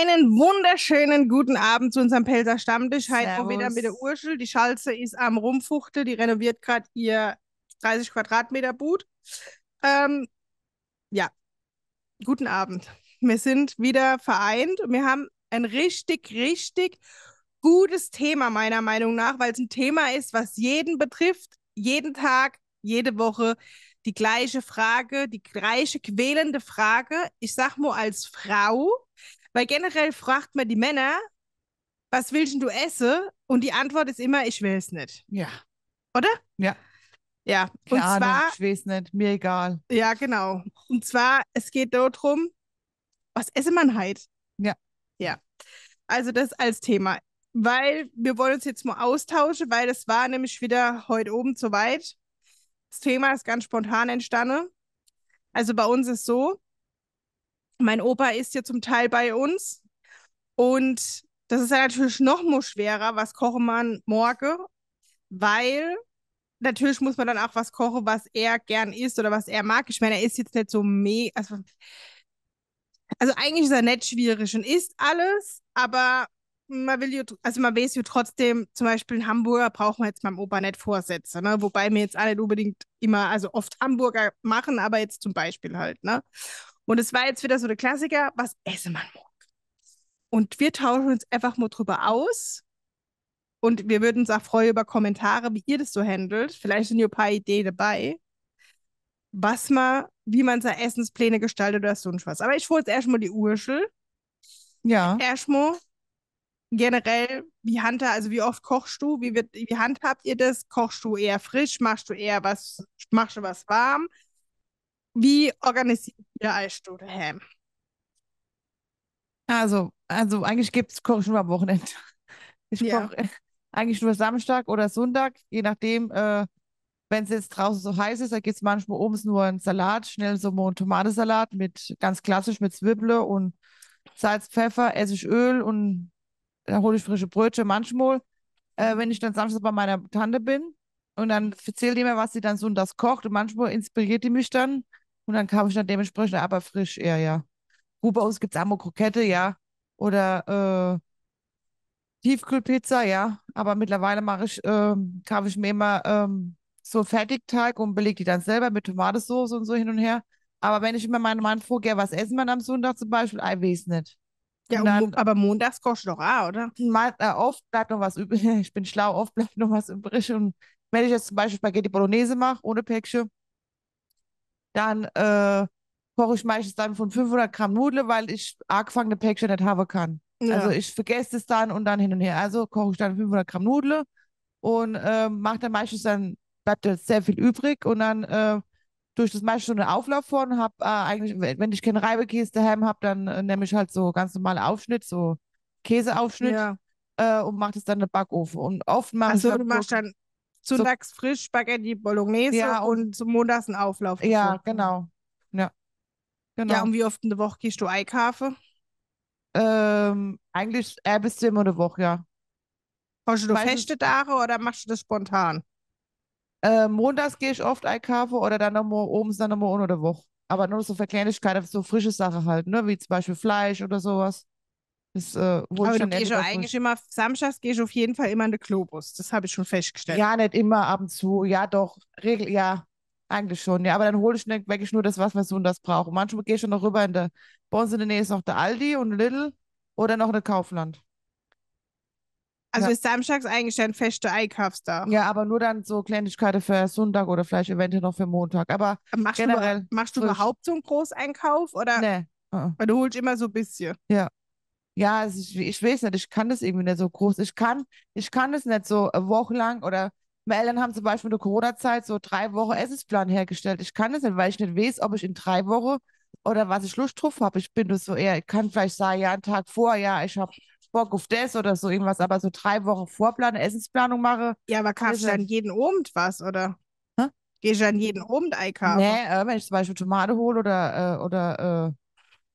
Einen wunderschönen guten Abend zu unserem Pelzer Stammtisch. Heute auch wieder mit der. Urschel. Die Schalze ist am Rumfuchtel. Die renoviert gerade ihr 30 Quadratmeter Boot. Ähm, ja, guten Abend. Wir sind wieder vereint und wir haben ein richtig, richtig gutes Thema, meiner Meinung nach, weil es ein Thema ist, was jeden betrifft. Jeden Tag, jede Woche die gleiche Frage, die gleiche quälende Frage. Ich sag mal als Frau, weil generell fragt man die Männer, was willst du essen? Und die Antwort ist immer, ich will es nicht. Ja, Oder? Ja. Ja, und keine Ahnung, zwar, ich weiß nicht, mir egal. ja, genau. Und zwar, es geht darum, was esse man halt? Ja. Ja. Also das als Thema. Weil wir wollen uns jetzt mal austauschen, weil es war nämlich wieder heute oben zu weit. Das Thema ist ganz spontan entstanden. Also bei uns ist so, mein Opa ist ja zum Teil bei uns und das ist ja natürlich noch mal schwerer, was kochen man morgen, weil natürlich muss man dann auch was kochen, was er gern isst oder was er mag. Ich meine, er ist jetzt nicht so mega, also, also eigentlich ist er nicht schwierig und isst alles, aber man will ja, also man weiß ja trotzdem, zum Beispiel einen Hamburger braucht man jetzt meinem Opa nicht vorsetzen, ne? Wobei mir jetzt alle nicht unbedingt immer, also oft Hamburger machen, aber jetzt zum Beispiel halt, ne? Und es war jetzt wieder so der Klassiker, was esse man morgen? Und wir tauschen uns einfach mal drüber aus. Und wir würden uns auch freuen über Kommentare, wie ihr das so handelt. Vielleicht sind ja ein paar Ideen dabei, was man, wie man seine Essenspläne gestaltet oder sonst was. Aber ich hole jetzt erstmal die Urschel. Ja, Erstmal generell, wie handhabt, also wie oft kochst du? Wie, wird, wie handhabt ihr das? Kochst du eher frisch? Machst du eher was, machst du was warm? Wie organisiert ihr euch daheim? also, also eigentlich gibt es Kochen nur am Wochenende. Ich Ja. koche eigentlich nur Samstag oder Sonntag, je nachdem, äh, wenn es jetzt draußen so heiß ist, da gibt es manchmal oben nur einen Salat, schnell so einen Tomatensalat mit ganz klassisch mit Zwiebeln und Salz, Pfeffer, Essigöl und da hole ich frische Brötchen manchmal. Äh, wenn ich dann Samstag bei meiner Tante bin und dann erzählt die mir, was sie dann sonntags kocht und manchmal inspiriert die mich dann und dann kaufe ich dann dementsprechend aber frisch eher, ja. Gut, bei uns gibt es auch mal Krokette, ja. Oder äh, Tiefkühlpizza, ja. Aber mittlerweile mache ich, ähm, kaufe ich mir immer ähm, so Fertigteig und belege die dann selber mit Tomatensauce und so hin und her. Aber wenn ich immer meinem Mann frage, ja, was essen wir am Sonntag zum Beispiel? Ich weiß nicht. Ja, dann aber montags kochst du doch auch, oder? mal, äh, oft bleibt noch was übrig. Ich bin schlau, oft bleibt noch was übrig. Und wenn ich jetzt zum Beispiel Spaghetti Bolognese mache, ohne Päckchen, dann äh, koche ich meistens dann von 500 Gramm Nudeln, weil ich angefangene Päckchen nicht haben kann. Also Ja. ich vergesse es dann und dann hin und her. Also koche ich dann 500 Gramm Nudeln und äh, mache dann meistens dann, bleibt jetzt sehr viel übrig und dann äh, durch das meiste schon einen Auflauf von, habe äh, eigentlich, wenn ich keinen Reibekäse daheim habe, dann äh, nehme ich halt so ganz normale Aufschnitt, so Käseaufschnitt Ja. äh, und mache das dann in den Backofen. Und oft mache ich Also du machst dann sonntags frisch Spaghetti Bolognese Ja, und- zum Montags einen Auflauf. ja, dazu. genau. Ja, genau. Ja, und wie oft in der Woche gehst du einkaufen? ähm, eigentlich eher bis zweimal in der Woche, ja. Hast du Meistens- feste Tage oder machst du das spontan? Äh, montags gehe ich oft einkaufen oder dann nochmal oben dann nochmal unter der Woche. Aber nur so für Kleinigkeiten, so frische Sachen halt, ne? Wie zum Beispiel Fleisch oder sowas. Das äh, hol ich Aber du gehst eigentlich immer, samstags gehst du auf jeden Fall immer in den Globus. Das habe ich schon festgestellt. Ja, nicht immer ab und zu. Ja, doch. Regel, ja, eigentlich schon. Ja, aber dann hole ich nicht wirklich nur das, was wir sonntags brauchen. Manchmal gehe ich schon noch rüber in der, bei uns in der Nähe ist noch der Aldi und Lidl oder noch eine Kaufland. Also Ja. ist samstags eigentlich dein fester Einkaufstag. Ja, aber nur dann so Kleinigkeiten für Sonntag oder vielleicht eventuell noch für Montag. Aber Machst, du, generell machst du frisch. überhaupt so einen Großeinkauf oder ne. uh-uh. weil du holst immer so ein bisschen? Ja, also ich, ich weiß nicht, ich kann das irgendwie nicht so groß. Ich kann, ich kann das nicht so eine Woche lang oder meine Eltern haben zum Beispiel in der Corona-Zeit so drei Wochen Essensplan hergestellt. Ich kann das nicht, weil ich nicht weiß, ob ich in drei Wochen oder was ich Lust drauf habe. Ich bin das so eher, ich kann vielleicht sagen, ja, einen Tag vor, ja, ich habe Bock auf das oder so irgendwas, aber so drei Wochen Vorplan, Essensplanung mache, Ja, aber kaufst du Ist dann jeden Abend was, oder? Hä? Gehst du dann jeden Abend einkaufen? nee, äh, wenn ich zum Beispiel Tomate hole oder, äh, oder äh,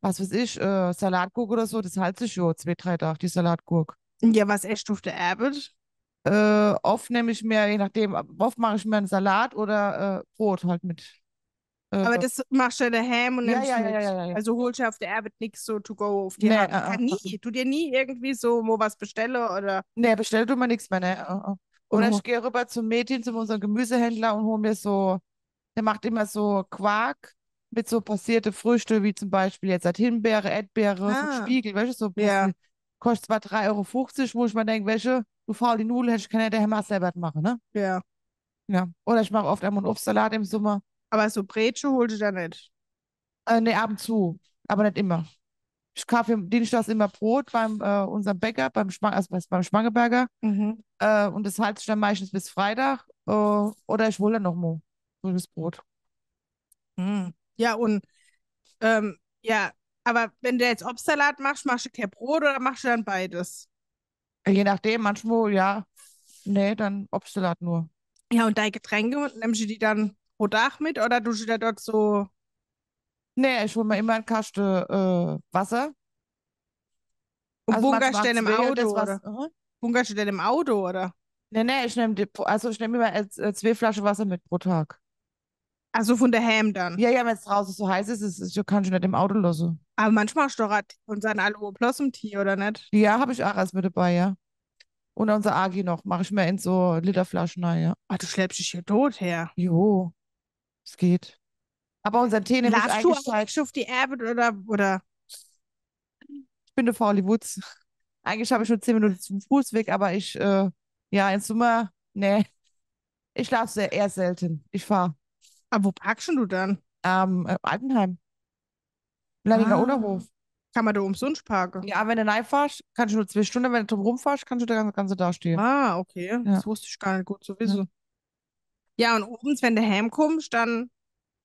was weiß ich, äh, Salatgurke oder so, das halte sich schon zwei, drei Tage, die Salatgurke. Ja, was du auf der Arbeit? Äh, oft nehme ich mir, je nachdem, oft mache ich mir einen Salat oder äh, Brot halt mit Äh, Aber das machst du daheim und Ja, nimmst ja, ja, ja, ja, ja. Also holst du auf der Arbeit nichts so to go auf die Nee, Hand. äh, äh, nie. Du dir nie irgendwie so wo was bestelle oder. nee, bestellt tut man nichts mehr, ne? Oder Mhm. ich gehe rüber zum Mädchen, zu unserem Gemüsehändler und hole mir so, der macht immer so Quark mit so passierte Früchte, wie zum Beispiel jetzt halt Himbeere, Erdbeere, so Ah. Spiegel, du, so Ja. Kostet zwar 3,50 Euro, wo ich mir denke, welche, du faule Nudeln, hätte ich kann ja der Hammer selber machen, ne? Ja. Ja. Oder ich mache oft einen Obstsalat im Sommer. Aber so Bretsche holst du da nicht. Äh, nee, ab und zu, aber nicht immer. Ich kaufe dienstags immer Brot beim äh, unserem Bäcker, beim, Schma also beim Schmangeberger. Mhm. Äh, und das halte ich dann meistens bis Freitag. Äh, oder ich hole dann noch mal grünes Brot. Mhm. Ja, und ähm, ja, aber wenn du jetzt Obstsalat machst, machst du kein Brot oder machst du dann beides? Je nachdem, manchmal, ja. Nee, dann Obstsalat nur. Ja, und deine Getränke, nimmst du die dann pro Tag mit oder du da dort so. Nee, ich hole mir immer einen Kasten äh, Wasser. Und Also bunkerst manchmal du denn im Auto das oder? was, äh? Bunkerst du denn im Auto oder? Nee, nee, ich nehme also ich nehme immer äh, zwei Flaschen Wasser mit pro Tag. Also von daheim dann. Ja, ja, wenn es draußen so heiß ist, ist, ist ich kann ich nicht im Auto lassen. Aber manchmal hast du doch grad unseren Aloe Blossom Tee, oder nicht? Ja, habe ich auch alles mit dabei, ja. Und unser Agi noch, mache ich mir in so Literflaschen rein, ja. Ah, du schleppst dich hier tot her. Jo, es geht. Aber unser Tee nehme ich Ladst du eigentlich auf die Arbeit oder, oder? ich bin der Fauli Wutz. Eigentlich habe ich nur zehn Minuten zum Fußweg, aber ich, äh, ja, im Sommer, nee. Ich schlafe sehr, eher selten. Ich fahre Aber wo parkst du dann? am äh, Altenheim. Landinger Ah. Unterhof. Kann man da umsonst parken? Ja, wenn du rein fährst, kannst du nur zwei Stunden, wenn du drum rumfährst, kannst du da ganze, ganze da stehen. Ah, okay. Das wusste ich gar nicht gut zu wissen. Ja, und abends, wenn du heimkommst, dann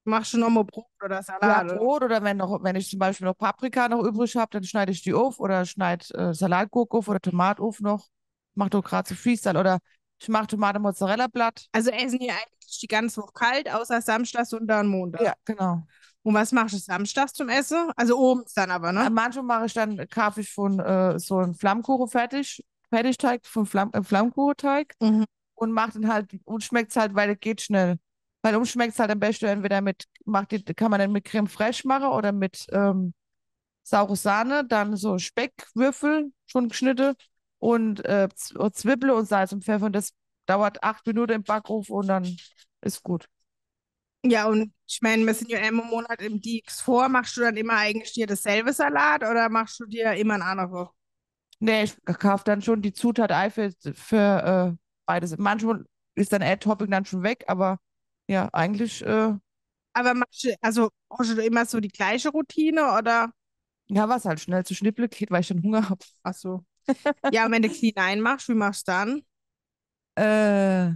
machst du nochmal Brot oder Ja, Salat. oder? Brot oder wenn noch, wenn ich zum Beispiel noch Paprika noch übrig habe, dann schneide ich die auf oder schneide äh, Salatgurke auf oder Tomat auf noch. Mach doch gerade so Freestyle oder ich mache Tomate Mozzarella Blatt. Also essen hier eigentlich die ganze Woche kalt, außer Samstag, Sonntag und Montag. Ja, genau. Und was machst du samstags zum Essen? Also abends dann aber, ne? Manchmal mache ich dann kaufe ich von äh, so einen Flammkuchen fertig, Fertigteig von Flamm, äh, Flammkuchenteig Mhm. und mache den halt und schmeckt halt, weil es geht schnell. Weil um schmeckt halt am besten entweder mit, macht die, kann man dann mit Creme fraiche machen oder mit ähm, saure Sahne, dann so Speckwürfel, schon geschnitten und äh, Zwiebeln und Salz und Pfeffer und das dauert acht Minuten im Backofen und dann ist gut. Ja, und ich meine, wir sind ja einmal im Monat im DX vor. Machst du dann immer eigentlich dir dasselbe Salat oder machst du dir immer ein anderes? Nee, ich kaufe dann schon die Zutat ein für, für äh, beides. Manchmal ist dann Ad-Topping dann schon weg, aber ja, eigentlich, äh, Aber machst du, also hast du immer so die gleiche Routine oder? ja, was halt schnell zu schnippeln geht, weil ich dann Hunger habe. Ach so. Ja, und wenn du clean einmachst, wie machst du dann? Äh,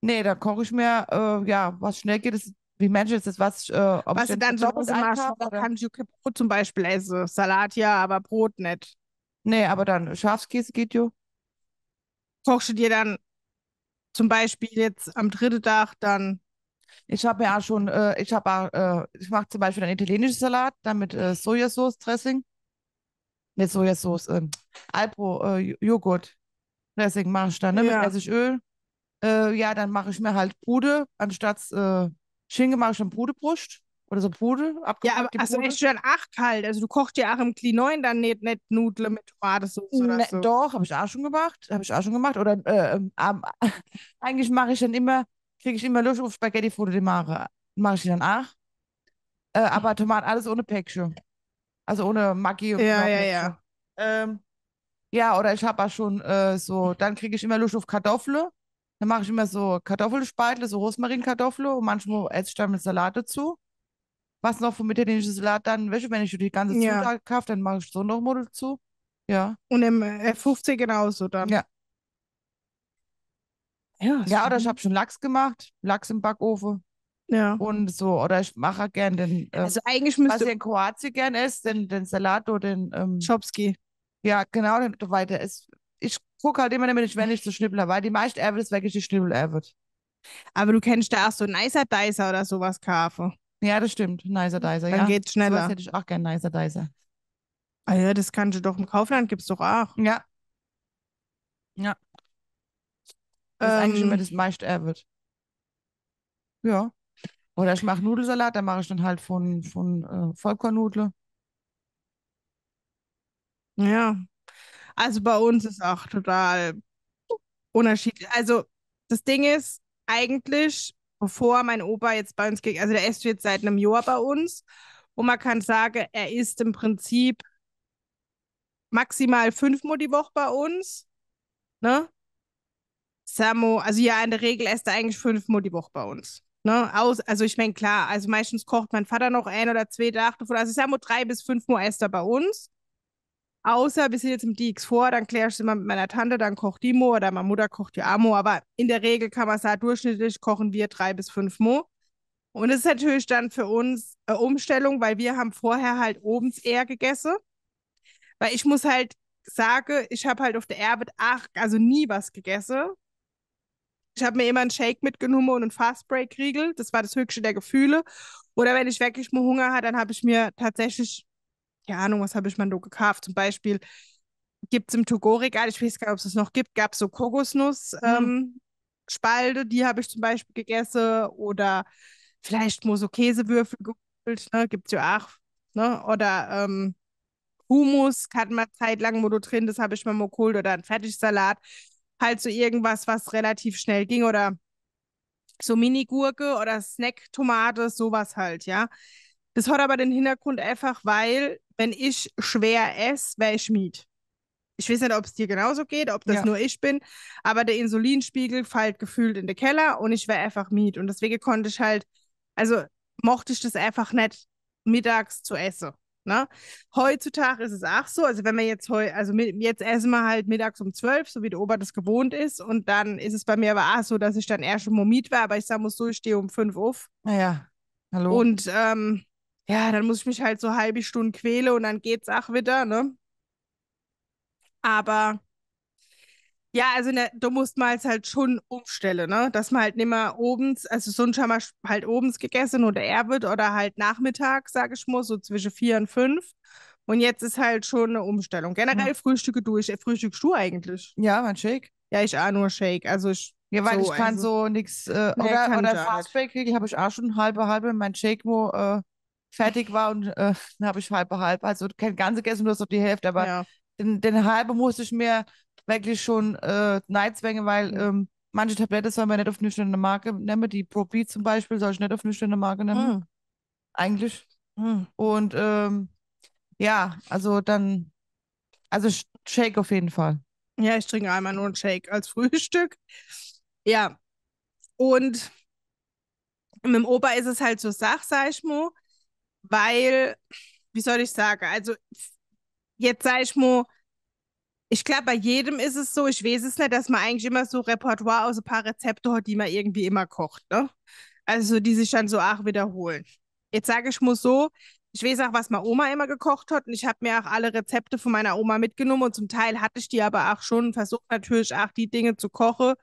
nee, da koche ich mir, äh, ja, was schnell geht, ist, wie Mensch ist das, was, äh, ob Was ich du dann so doppelt machst, da kannst du kein Brot zum Beispiel essen. Salat ja, aber Brot nicht. Nee, aber dann Schafskäse geht jo. Kochst du dir dann zum Beispiel jetzt am dritten Tag dann, Ich habe ja auch schon, äh, ich habe auch, äh, ich mache zum Beispiel einen italienischen Salat, dann mit äh, Sojasauce-Dressing. Nicht Sojasauce, ähm, Alpro, äh, Joghurt. Dressing mache ich dann, ne, Ja. mit Essigöl. Äh, ja, dann mache ich mir halt Bude, anstatt äh, Schinken mache ich dann Brudebrust. Oder so Bude, ja, aber also ist dann auch kalt. Also du kochst dir auch im Clean 9 dann nicht, nicht Nudeln mit Tomatensauce oder Ne, so. Doch, habe ich auch schon gemacht. Habe ich auch schon gemacht. Oder äh, ähm, am- eigentlich mache ich dann immer, kriege ich immer Lust auf Spaghetti Foto di Mare. Mache ich die dann auch. Äh, aber Tomaten, alles ohne Päckchen. Also ohne Maggi und Ja, ja, ja. Ähm, ja, oder ich habe auch schon äh, so, dann kriege ich immer Lust auf Kartoffeln. Dann mache ich immer so Kartoffelspeitel, so Rosmarinkartoffeln und manchmal esse ich dann mit Salat dazu. Was noch vom italienischen Salat dann, wenn ich die ganze Ja. Zutat kaufe, dann mache ich so noch mal dazu. Ja. Und im äh, 50 genauso dann. Ja. Ja, Ja, oder ich habe schon Lachs gemacht, Lachs im Backofen ja. und so. Oder ich mache gern den, äh, Also eigentlich was müsste ihr in Kroatien gern isst, den, den Salat oder den, ähm, Schopski. ja, genau, den weiter ist. Ich gucke halt immer, damit ich, wenn ich so habe, weil die meisten Erbe ist wirklich die Schnippel Erbe. Aber du kennst da auch so Nicer Dicer oder sowas kaufen. Ja, das stimmt. Nicer Dicer, Dann ja. geht's Sowas schneller. hätte ich auch gern, Nicer Dicer. Ah ja, das kannst du doch im Kaufland, gibt's doch auch. Ja. Ja. Das ist eigentlich Ähm, immer das meiste Erbe. Ja. Oder ich mache Nudelsalat, da mache ich dann halt von, von äh, Vollkornnudel. Ja. Also bei uns ist auch total unterschiedlich. Also das Ding ist, eigentlich, bevor mein Opa jetzt bei uns ging, also der ist jetzt seit einem Jahr bei uns und man kann sagen, er ist im Prinzip maximal fünfmal die Woche bei uns. Ne? Samo, also ja, in der Regel isst er eigentlich fünfmal die Woche bei uns. Ne? Aus, also ich meine, klar, also meistens kocht mein Vater noch ein oder zwei Tage davon. Also Samo drei bis fünfmal isst er bei uns. Außer wir sind jetzt im DX vor, dann klärst du immer mit meiner Tante, dann kocht die Mo oder meine Mutter kocht die Amo. Aber in der Regel kann man sagen, durchschnittlich kochen wir drei bis fünf Mo. Und es ist natürlich dann für uns eine Umstellung, weil wir haben vorher halt obens eher gegessen. Weil ich muss halt sagen, ich habe halt auf der Erbe ach, also nie was gegessen. Ich habe mir immer einen Shake mitgenommen und einen Fastbreak-Riegel. Das war das höchste der Gefühle. Oder wenn ich wirklich mal Hunger hatte, dann habe ich mir tatsächlich keine Ahnung, was habe ich mal da gekauft? Zum Beispiel gibt es im Togo-Regal, ich weiß gar nicht, ob es das noch gibt, gab es so Kokosnuss-Spalte, mhm. ähm, die habe ich zum Beispiel gegessen. Oder vielleicht nur so Käsewürfel geholt, ne? gibt es ja auch. Ne? Oder ähm, Hummus hat man zeitlang wo du drin, das habe ich mal mal geholt. Oder ein Fertigsalat. Halt so irgendwas, was relativ schnell ging. Oder so Mini-Gurke oder Snack-Tomate, sowas halt, ja. Das hat aber den Hintergrund einfach, weil, wenn ich schwer esse, wäre ich Miet. Ich weiß nicht, ob es dir genauso geht, ob das ja. nur ich bin, aber der Insulinspiegel fällt gefühlt in den Keller und ich wäre einfach Miet. Und deswegen konnte ich halt, also mochte ich das einfach nicht mittags zu essen. Ne? Heutzutage ist es auch so, also wenn wir jetzt heu, also jetzt essen wir halt mittags um 12, so wie der Ober das gewohnt ist, und dann ist es bei mir aber auch so, dass ich dann erst schon Miet war, aber ich sage muss so, ich stehe um 5 auf. Naja, hallo. Und ähm, ja, dann muss ich mich halt so halbe Stunde quälen und dann geht's auch wieder, ne? Aber ja, also ne, du musst mal halt schon umstellen, ne? Dass man halt nicht mehr obens, also sonst haben wir halt obens gegessen oder er wird oder halt Nachmittag, sage ich mal, so zwischen vier und fünf. Und jetzt ist halt schon eine Umstellung. Generell ja. frühstücke du, ich, äh, frühstückst du eigentlich? Ja, mein Shake. Ja, ich auch nur Shake. Also ich. Ja, weil so, ich kann also, so nichts, äh, nee, oder, oder Fastbreak kriege, habe ich auch schon halbe halbe mein Shake, wo äh, fertig war und äh, dann habe ich halbe halb. Also kein ganze gegessen, nur so die Hälfte, aber ja. den, den halbe musste ich mir wirklich schon äh, neizwängen, weil ähm, manche Tabletten soll man nicht auf nüchterne Marke nehmen. Die Probeat zum Beispiel soll ich nicht auf nüchterne Marke nehmen. Mhm. Eigentlich. Mhm. Und ähm, ja, also dann, also Shake auf jeden Fall. Ja, ich trinke einmal nur einen Shake als Frühstück. Ja. Und mit dem Opa ist es halt so Sach, sag ich mal weil, wie soll ich sagen, also jetzt sage ich mal, ich glaube, bei jedem ist es so, ich weiß es nicht, dass man eigentlich immer so Repertoire aus ein paar Rezepte hat, die man irgendwie immer kocht, ne? Also die sich dann so auch wiederholen. Jetzt sage ich mal so, ich weiß auch, was meine Oma immer gekocht hat und ich habe mir auch alle Rezepte von meiner Oma mitgenommen und zum Teil hatte ich die aber auch schon versucht natürlich auch die Dinge zu kochen,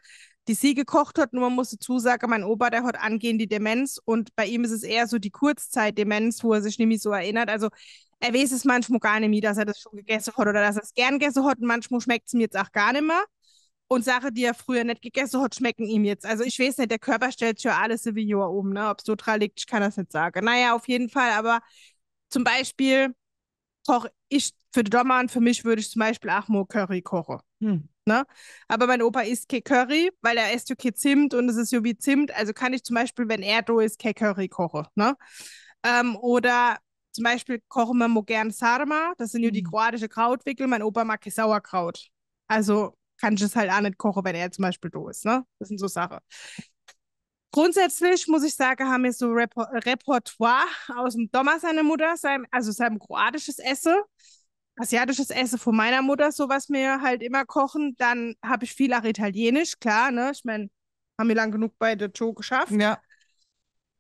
die sie gekocht hat. Nur man muss dazu sagen, mein Opa, der hat angehende Demenz und bei ihm ist es eher so die Kurzzeitdemenz, wo er sich nämlich so erinnert. Also er weiß es manchmal gar nicht mehr, dass er das schon gegessen hat oder dass er es gern gegessen hat und manchmal schmeckt es ihm jetzt auch gar nicht mehr. Und Sachen, die er früher nicht gegessen hat, schmecken ihm jetzt. Also ich weiß nicht, der Körper stellt schon alles wie Jahr um, ne? Ob es so dran liegt, ich kann das nicht sagen. Naja, auf jeden Fall, aber zum Beispiel koche ich für die Dommer und für mich würde ich zum Beispiel auch mal Curry kochen. Hm. Ne? Aber mein Opa isst kein Curry, weil er isst ja kein Zimt und es ist so wie Zimt. Also kann ich zum Beispiel, wenn er da ist, kein Curry kochen. Ne? Ähm, oder zum Beispiel kochen wir gern Sarma. Das sind ja die hm. kroatische Krautwickel. Mein Opa mag Sauerkraut. Also kann ich es halt auch nicht kochen, wenn er zum Beispiel da ist. Ne? Das sind so Sachen. Grundsätzlich muss ich sagen, haben wir so Repo Repertoire aus dem Dommer seiner Mutter, sein, also seinem kroatisches Essen asiatisches Essen von meiner Mutter, so was wir halt immer kochen. Dann habe ich viel auch Italienisch, klar, ne? Ich meine, haben wir lang genug bei der Joe geschafft. Ja.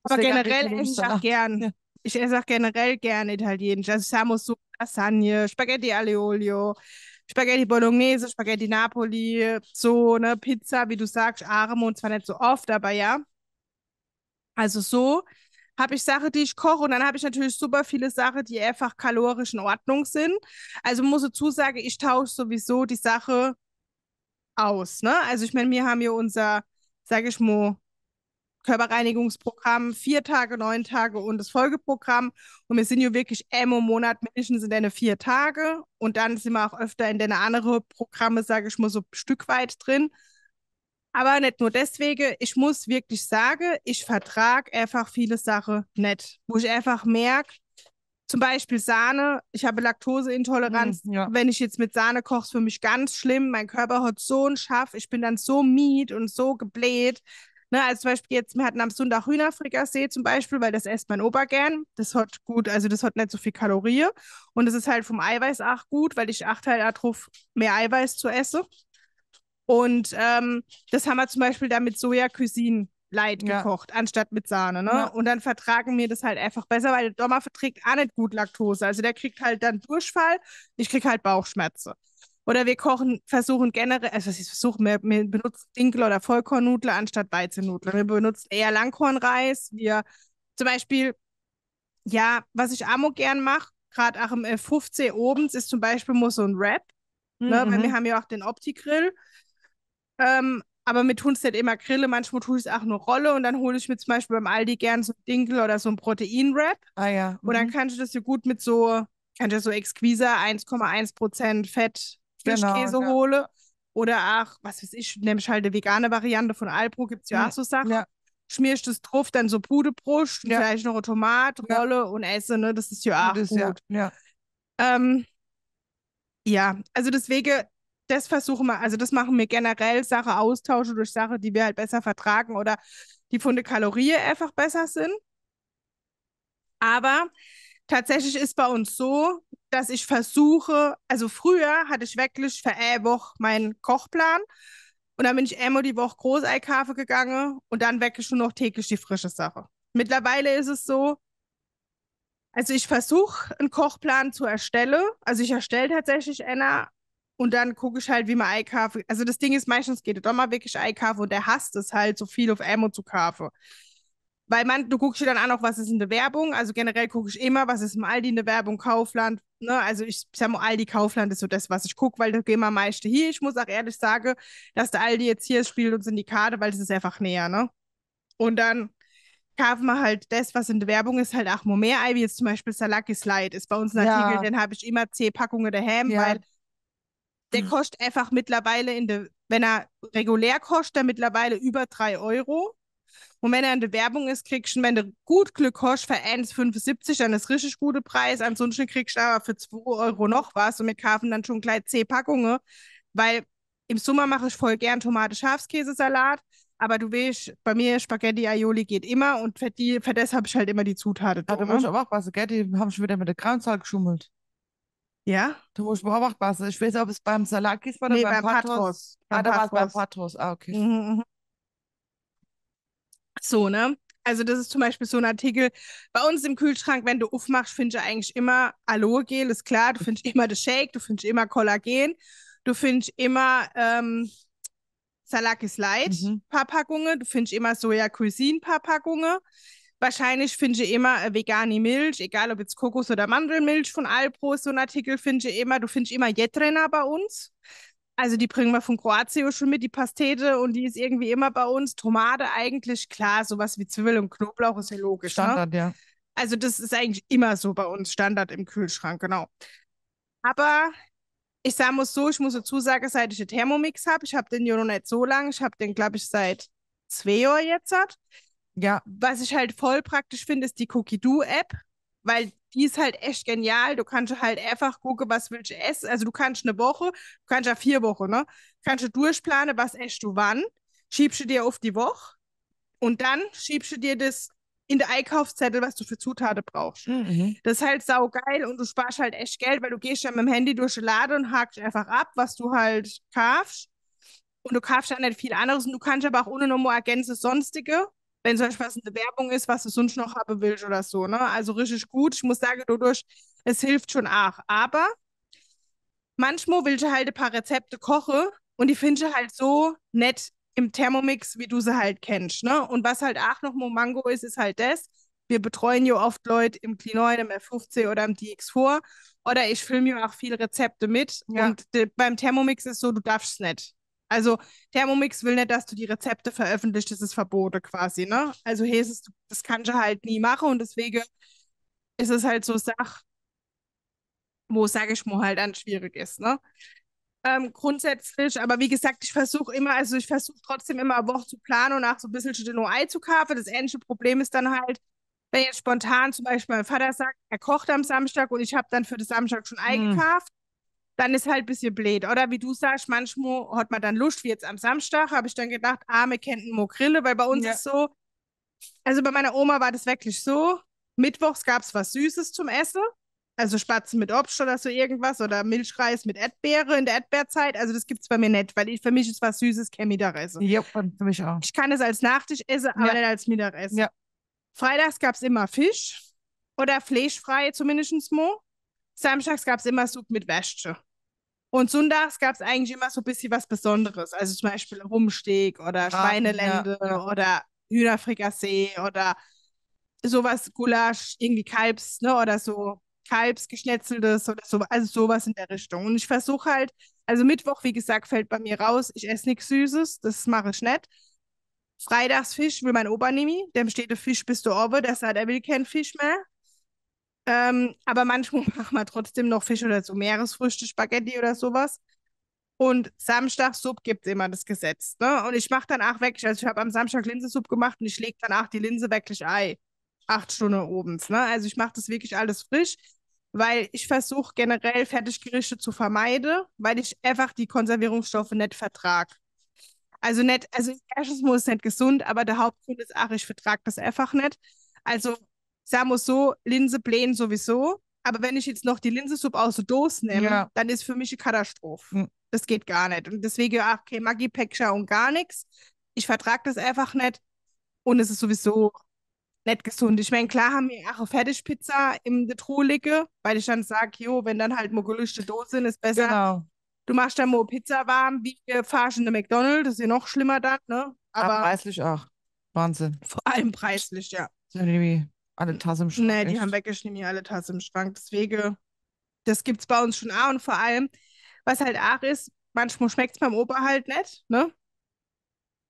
Aber generell esse ich auch gern. Ja. Ich esse auch generell gern Italienisch. Also Samus so Lasagne, Spaghetti alle olio, Spaghetti Bolognese, Spaghetti Napoli, so, ne, Pizza, wie du sagst, Arme und zwar nicht so oft, aber ja. Also so habe ich Sachen, die ich koche und dann habe ich natürlich super viele Sachen, die einfach kalorisch in Ordnung sind. Also muss ich zusagen, ich tausche sowieso die Sache aus. Ne? Also ich meine, wir haben hier unser, sage ich mal, Körperreinigungsprogramm, vier Tage, neun Tage und das Folgeprogramm. Und wir sind ja wirklich einmal im Monat, mindestens in deine vier Tage. Und dann sind wir auch öfter in deine andere Programme, sage ich mal, so ein Stück weit drin. Aber nicht nur deswegen, ich muss wirklich sagen, ich vertrage einfach viele Sachen nicht. Wo ich einfach merke, zum Beispiel Sahne, ich habe Laktoseintoleranz. Mm, ja. Wenn ich jetzt mit Sahne koche, ist für mich ganz schlimm. Mein Körper hat so einen Schaff, ich bin dann so mied und so gebläht. Ne, also zum Beispiel jetzt, wir hatten am Sonntag Hühnerfrikassee zum Beispiel, weil das esst mein Opa gern. Das hat gut, also das hat nicht so viel Kalorien. Und es ist halt vom Eiweiß auch gut, weil ich achte halt darauf, mehr Eiweiß zu essen. Und ähm, das haben wir zum Beispiel dann mit Soja-Cuisine light Ja. gekocht, anstatt mit Sahne. Ne? Ja. Und dann vertragen wir das halt einfach besser, weil der Dommer verträgt auch nicht gut Laktose. Also der kriegt halt dann Durchfall, ich krieg halt Bauchschmerzen. Oder wir kochen, versuchen generell, also was ich versuche, wir, wir benutzen Dinkel oder Vollkornnudeln anstatt Weizennudeln. Wir benutzen eher Langkornreis. Wir zum Beispiel, ja, was ich auch gern mache, gerade auch im F15 oben, ist zum Beispiel muss so ein Wrap. Ne? Weil wir Mhm. haben ja auch den Opti-Grill. Ähm, aber wir tun es nicht immer Grille, manchmal tue ich es auch nur Rolle und dann hole ich mir zum Beispiel beim Aldi gern so ein Dinkel oder so ein Protein-Wrap. Ah ja. Und dann mhm. kannst du das ja gut mit so, kannst du so Exquisa 1,1% Fett Genau, Frischkäse ja. hole. Oder auch, was weiß ich, nämlich halt eine vegane Variante von Alpro, gibt es ja Ja, auch so Sachen. ja. Schmierst das drauf, dann so Pudebrust, Ja. vielleicht noch eine Tomate, Ja. Rolle und esse, ne? Das ist ja auch Das, gut. ja. ja. Ähm, ja, also deswegen, das versuchen wir, also das machen wir generell, Sache austauschen durch Sachen, die wir halt besser vertragen oder die von der Kalorie einfach besser sind. Aber tatsächlich ist bei uns so, dass ich versuche, also früher hatte ich wirklich für eine Woche meinen Kochplan und dann bin ich einmal die Woche Großeikafe gegangen und dann wirklich nur noch täglich die frische Sache. Mittlerweile ist es so, also ich versuche einen Kochplan zu erstellen. Also ich erstelle tatsächlich einer und dann gucke ich halt, wie man Eikafe. Also das Ding ist, meistens geht es doch mal wirklich Eikafe und der hasst es halt, so viel auf einmal zu kaufen. Weil man, du guckst dir dann auch noch, was ist in der Werbung. Also generell gucke ich immer, was ist im Aldi in der Werbung, Kaufland. Ne? Also ich sag mal, Aldi, Kaufland ist so das, was ich gucke, weil da gehen wir am meisten hier. Ich muss auch ehrlich sagen, dass der Aldi jetzt hier ist, spielt uns in die Karte, weil das ist einfach näher, ne? Und dann kaufen wir halt das, was in der Werbung ist, halt auch mal mehr Ei, wie jetzt zum Beispiel Salaki Slide ist bei uns ein Ja. Artikel, den habe ich immer zehn Packungen daheim, Ja. weil der kostet einfach mittlerweile in der, wenn er regulär kostet, er mittlerweile über drei Euro. Und wenn er in der Werbung ist, kriegst du, wenn du gut Glück hast, für 1,75, dann ist richtig gute Preis. Ansonsten kriegst du aber für 2 Euro noch was und wir kaufen dann schon gleich 10 Packungen, weil im Sommer mache ich voll gern Tomate-Schafskäsesalat. Aber du weißt, bei mir Spaghetti Aioli geht immer und für, die, für das habe ich halt immer die Zutaten Ah, da. da muss ich Ne? auch aufpassen, gell? Die haben schon wieder mit der Graunzahl geschummelt. Ja? Da muss ich mal auch aufpassen. Ich weiß nicht, ob es beim Salakis war oder Nee, beim, beim Patros. Patros. Ah, da war es beim Patros. Patros. Ah, okay. Mhm, mhm. So, ne? Also das ist zum Beispiel so ein Artikel. Bei uns im Kühlschrank, wenn du aufmachst, findest du eigentlich immer Aloe Gel, ist klar. Du findest immer das Shake, du findest immer Kollagen, du findest immer ähm, Salakis Light, Mhm. paar Packungen, du findest immer Soja Cuisine, paar Packungen. Wahrscheinlich findest du immer äh, vegane Milch, egal ob jetzt Kokos- oder Mandelmilch von Alpro, so ein Artikel findest du immer. Du findest immer Jetrena bei uns. Also die bringen wir von Kroatien schon mit, die Pastete, und die ist irgendwie immer bei uns. Tomate eigentlich, klar, sowas wie Zwiebel und Knoblauch ist ja logisch. Ne? Standard, ja. Also das ist eigentlich immer so bei uns Standard im Kühlschrank, genau. Aber ich sage muss so, ich muss dazu sagen, seit ich den Thermomix habe, ich habe den ja noch nicht so lange, ich habe den, glaube ich, seit zwei Jahren jetzt. Hat. Ja, Was ich halt voll praktisch finde, ist die Cookie-Do-App, weil die ist halt echt genial. Du kannst halt einfach gucken, was willst du essen. Also du kannst eine Woche, du kannst ja vier Wochen, ne? Kannst du durchplanen, was esst du wann, schiebst du dir auf die Woche und dann schiebst du dir das in den Einkaufszettel, was du für Zutaten brauchst. mhm. Das ist halt saugeil und du sparst halt echt Geld, weil du gehst dann mit dem Handy durch den Laden und hakst einfach ab, was du halt kaufst. Und du kaufst dann nicht viel anderes und du kannst aber auch ohne nochmal ergänzen sonstige, wenn zum Beispiel was der Werbung ist, was du sonst noch haben willst oder so. Ne? Also richtig gut. Ich muss sagen, dadurch, es hilft schon auch. Aber manchmal will ich halt ein paar Rezepte kochen und die finde ich halt so nett im Thermomix, wie du sie halt kennst. Ne? Und was halt auch noch mal Mango ist, ist halt das. Wir betreuen ja oft Leute im Clean im F15 oder im DX4. Oder ich filme ja auch viele Rezepte mit. Ja. Und de, beim Thermomix ist so, du darfst es nicht. Also Thermomix will nicht, dass du die Rezepte veröffentlicht, das ist verboten quasi, ne? Also hier ist es, das kannst du halt nie machen und deswegen ist es halt so Sach, wo, sage ich mal, halt dann schwierig ist, ne? Ähm, grundsätzlich, aber wie gesagt, ich versuche immer, also ich versuche trotzdem immer eine Woche zu planen und auch so ein bisschen den Ei zu kaufen. Das ähnliche Problem ist dann halt, wenn jetzt spontan zum Beispiel mein Vater sagt, er kocht am Samstag und ich habe dann für den Samstag schon Ei Hm. gekauft, dann ist halt ein bisschen blöd. Oder wie du sagst, manchmal hat man dann Lust, wie jetzt am Samstag, habe ich dann gedacht, ah, wir kennen Mo Grille, weil bei uns Ja. ist so, also bei meiner Oma war das wirklich so, mittwochs gab es was Süßes zum Essen, also Spatzen mit Obst oder so irgendwas oder Milchreis mit Erdbeere in der Erdbeerzeit, also das gibt es bei mir nicht, weil ich, für mich ist was Süßes kein Mittagessen. Ja, für mich auch. Ich kann es als Nachtisch essen, aber Ja. nicht als Mittagessen. Ja. Freitags gab es immer Fisch oder fleischfrei zumindest mal. Samstags gab es immer Suppe mit Wäsche. Und sonntags gab es eigentlich immer so ein bisschen was Besonderes. Also zum Beispiel Rumsteak oder Schweinelende ja, ja. oder Hühnerfrikassee oder sowas, Gulasch, irgendwie Kalbs, ne, oder so Kalbsgeschnetzeltes oder so, also sowas in der Richtung. Und ich versuche halt, also Mittwoch, wie gesagt, fällt bei mir raus, ich esse nichts Süßes, das mache ich nicht. Freitags Fisch will mein Opa nimi, dem steht der Fisch bis du oben, der sagt, er will keinen Fisch mehr. Ähm, aber manchmal machen wir trotzdem noch Fisch oder so Meeresfrüchte, Spaghetti oder sowas. Und Samstag Sub gibt immer das Gesetz. Ne? Und ich mache dann auch wirklich, also ich habe am Samstag Linsensuppe gemacht und ich lege danach die Linse wirklich Ei. Acht Stunden obens. Ne? Also ich mache das wirklich alles frisch, weil ich versuche generell Fertiggerichte zu vermeiden, weil ich einfach die Konservierungsstoffe nicht vertrage. Also nicht, also erstens muss es nicht gesund, aber der Hauptgrund ist auch, ich vertrage das einfach nicht. Also sagen wir so, Linse blähen sowieso, aber wenn ich jetzt noch die Linsensuppe aus der Dose nehme, Ja. dann ist für mich eine Katastrophe. Mhm. Das geht gar nicht. Und deswegen auch kein Maggi-Päckchen und gar nichts. Ich vertrage das einfach nicht. Und es ist sowieso nicht gesund. Ich meine, klar haben wir auch eine Fertigpizza im Truhe liegen, weil ich dann sage, jo, wenn dann halt mal gelöschte Dose sind, ist besser. Genau. Du machst dann mal Pizza warm, wie wir fahren in der McDonald's, das ist ja noch schlimmer dann, ne? Aber Aber preislich auch. Wahnsinn. vor allem preislich, ja. Irgendwie alle Tasse im Schrank. Nee, die echt. haben weggeschnitten, hier alle Tasse im Schrank. Deswegen, das gibt's bei uns schon auch. Und vor allem, was halt auch ist, manchmal schmeckt's beim Opa halt nicht, ne?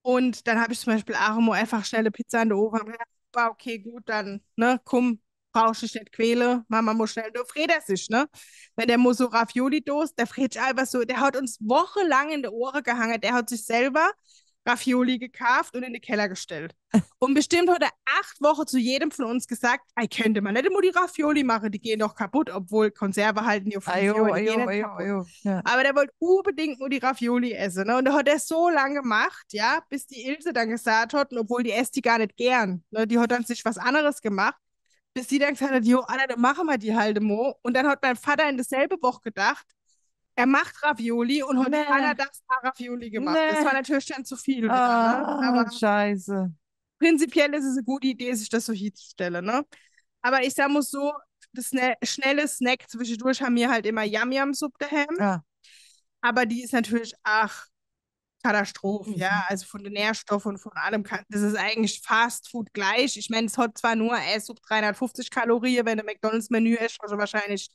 Und dann habe ich zum Beispiel auch immer einfach schnelle Pizza in der Ofen. Okay, gut, dann, ne, komm, brauchst dich nicht quälen. Mama muss schnell, du friert er sich, ne? Wenn der muss so Ravioli-Dos, der sich einfach so, der hat uns wochenlang in die Ohren gehangen. Der hat sich selber Ravioli gekauft und in den Keller gestellt. Und bestimmt hat er acht Wochen zu jedem von uns gesagt, ey, könnte man nicht immer die Ravioli machen, die gehen doch kaputt, obwohl Konserve halten die gehen ajo, nicht ajo, ajo. Ja. Aber der wollte unbedingt nur die Ravioli essen. Ne? Und da hat er so lange gemacht, ja, bis die Ilse dann gesagt hat, und obwohl die esst die gar nicht gern. Ne? Die hat dann sich was anderes gemacht, bis die dann gesagt hat, jo, Anna, dann machen wir die halt mo. Und dann hat mein Vater in dasselbe Woche gedacht, er macht Ravioli und hat Nee. Anna das Ravioli gemacht. Das Nee. war natürlich dann zu viel. wieder, Ah, ne? Aber scheiße. prinzipiell ist es eine gute Idee, sich das so hinzustellen, ne? Aber ich sag mal so, das ne schnelle Snack zwischendurch haben wir halt immer Yam-Yam-Suppe daheim. Ja. Aber die ist natürlich, ach, Katastrophe, Mhm. ja. Also von den Nährstoffen und von allem. kann- Das ist eigentlich Fast Food gleich. Ich meine, es hat zwar nur so 350 Kalorien, wenn du McDonalds-Menü isst, also wahrscheinlich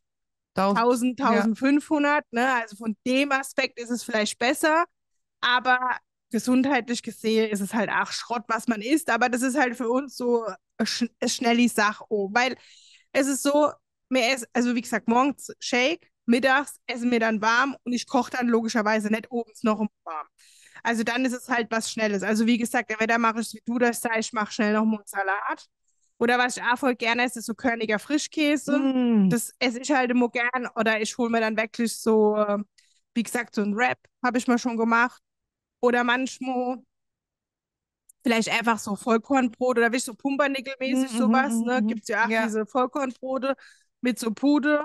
Tausend. 1000, Ja. 1500, ne? Also von dem Aspekt ist es vielleicht besser, aber gesundheitlich gesehen ist es halt auch Schrott, was man isst, aber das ist halt für uns so sch eine schnelle Sache, oh, weil es ist so, mir essen, also wie gesagt, morgens Shake, mittags essen wir dann warm und ich koche dann logischerweise nicht obens noch warm. Also dann ist es halt was Schnelles. Also wie gesagt, entweder mache ich es wie du das sagst, ich mache schnell noch mal einen Salat. Oder was ich auch voll gerne esse, ist so körniger Frischkäse. Mm. Das esse ich halt immer gern. Oder ich hole mir dann wirklich so, wie gesagt, so ein Wrap habe ich mal schon gemacht. Oder manchmal vielleicht einfach so Vollkornbrot oder wie so Pumpernickel-mäßig Mhm, sowas. mhm, Ne? mhm. Gibt es ja auch Ja. diese Vollkornbrote mit so Pude.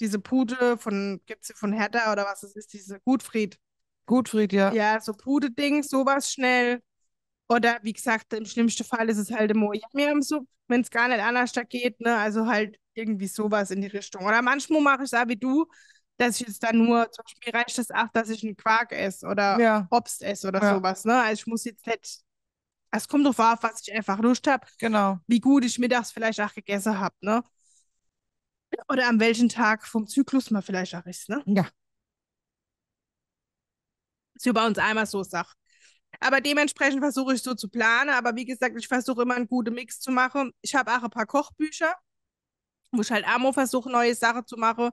Diese Pude von, gibt es von Hertha oder was es ist, diese Gutfried. Gutfried, ja. Ja, so Pude-Ding, sowas schnell. Oder wie gesagt, im schlimmsten Fall ist es halt immer Yam-Yam-Suppe, wenn es gar nicht anders da geht, ne? Also halt irgendwie sowas in die Richtung. Oder manchmal mache ich es auch wie du, dass ich jetzt dann nur, zum Beispiel reicht es auch, dass ich einen Quark esse oder Ja, Obst esse oder Ja. sowas, ne? Also ich muss jetzt nicht, es kommt drauf auf, was ich einfach Lust habe, genau. wie gut ich mittags vielleicht auch gegessen habe, ne? Oder an welchem Tag vom Zyklus man vielleicht auch ist, ne? Ja. ist ja bei uns einmal so Sache. Aber dementsprechend versuche ich so zu planen. Aber wie gesagt, ich versuche immer einen guten Mix zu machen. Ich habe auch ein paar Kochbücher, wo ich halt auch versuche, neue Sachen zu machen.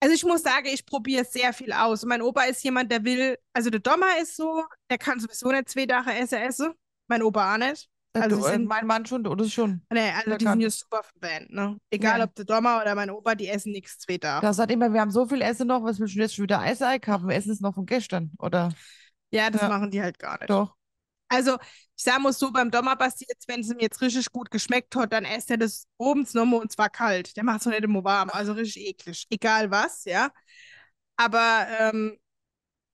Also ich muss sagen, ich probiere sehr viel aus. Und mein Opa ist jemand, der will, also der Dommer ist so, der kann sowieso nicht zwei Tage Essen essen. Mein Opa auch nicht. Also sie sind- mein Mann schon, oder schon. Nee, also die sind ja super verbannt, ne? Egal Ja. ob der Dommer oder mein Opa, die essen nichts zwei Tage. Da sagt immer, wir haben so viel Essen noch, was willst du jetzt schon wieder Eis-Ei haben? Wir essen es noch von gestern, oder? Ja, das Ja. machen die halt gar nicht. Doch. Also, ich sag mal so, beim Dommer passiert wenn es ihm jetzt richtig gut geschmeckt hat, dann esst er das obens nochmal und zwar kalt. Der macht es noch nicht immer warm, also richtig eklig. Egal was, ja. Aber, ähm,